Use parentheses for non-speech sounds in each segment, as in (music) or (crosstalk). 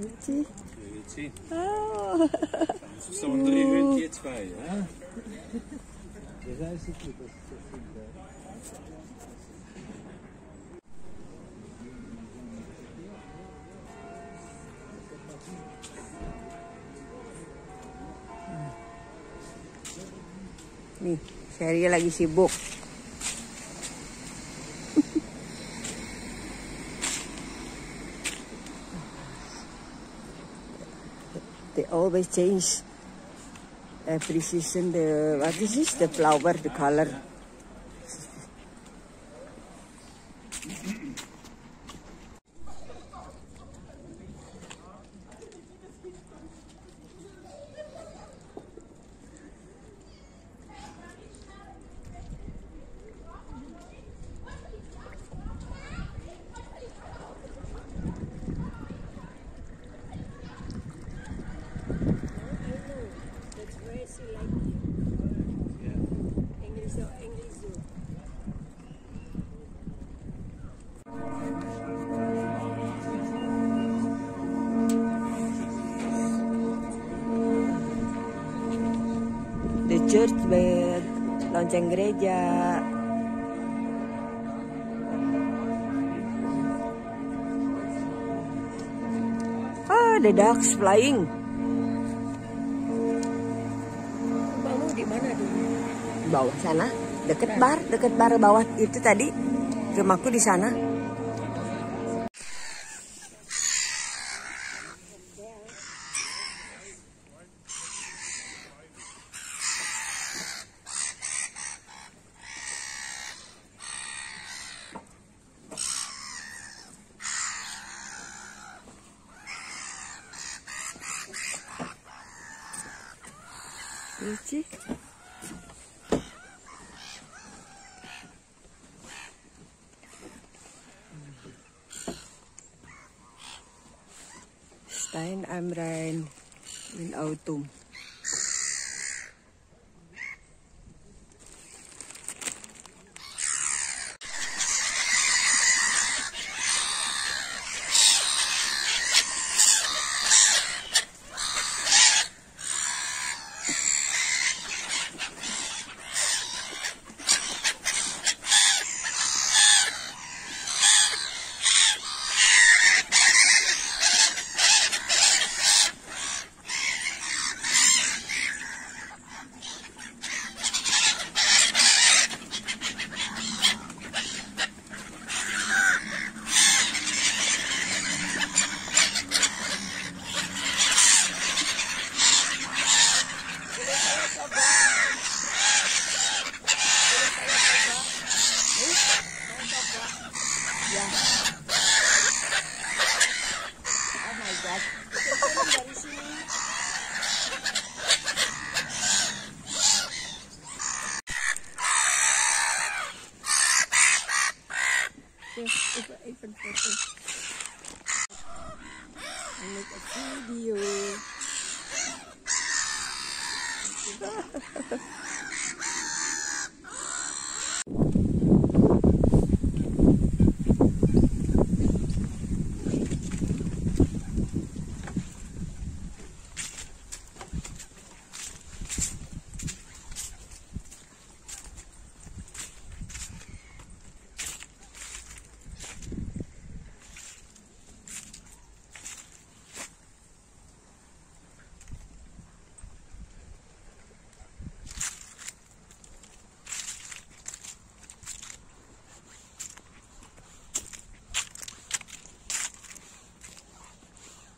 Grüezi. Oh. Zwei, ja? Das heißt da Nih, Sheryl lagi sibuk. Always change. Every season the what is this? The flower the color church bell, lonceng gereja. Ah, the ducks flying. Di mana dulu? Bawah sana, deket bar, deket bar bawah itu tadi. Rumahku di sana. Lucu. Stein am Rhein in autumn. Video.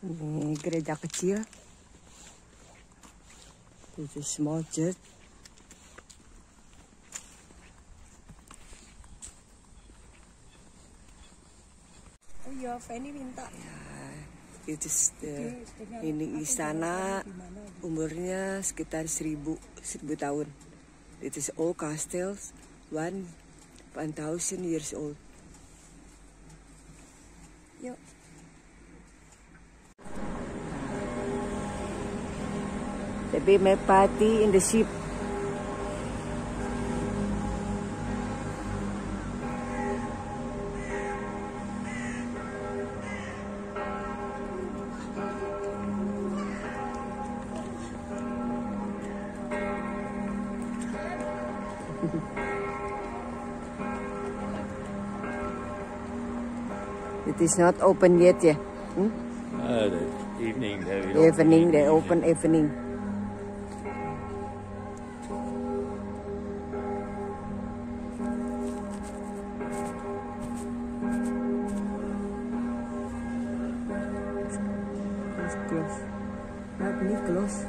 Ini gereja kecil. Itu small church. Oh iya, Fanny minta. Ya, itu the, ini istana umurnya sekitar seribu seribu tahun. It is all castles, one one thousand years old. Yuk. The baby may party in the ship. (laughs) it is not open yet, yeah. Hmm? Uh, the evening they Evening, open. they open evening. Close, close. Not me, close.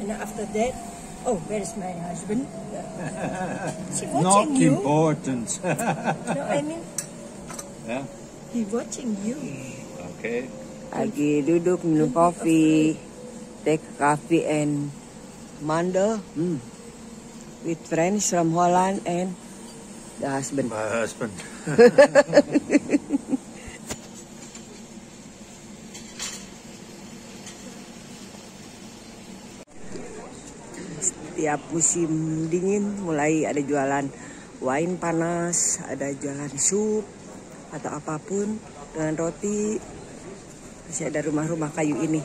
And after that, oh, where's my husband? She (laughs) Not watching you. important. (laughs) No, I mean, yeah. he watching you. Okay. Lagi duduk minum kopi, take coffee and manda hmm, with friends from Holland and the husband. My husband. (laughs) Setiap musim dingin mulai ada jualan wine panas, ada jualan sup atau apa pun dengan roti. Masih ada rumah-rumah kayu ini.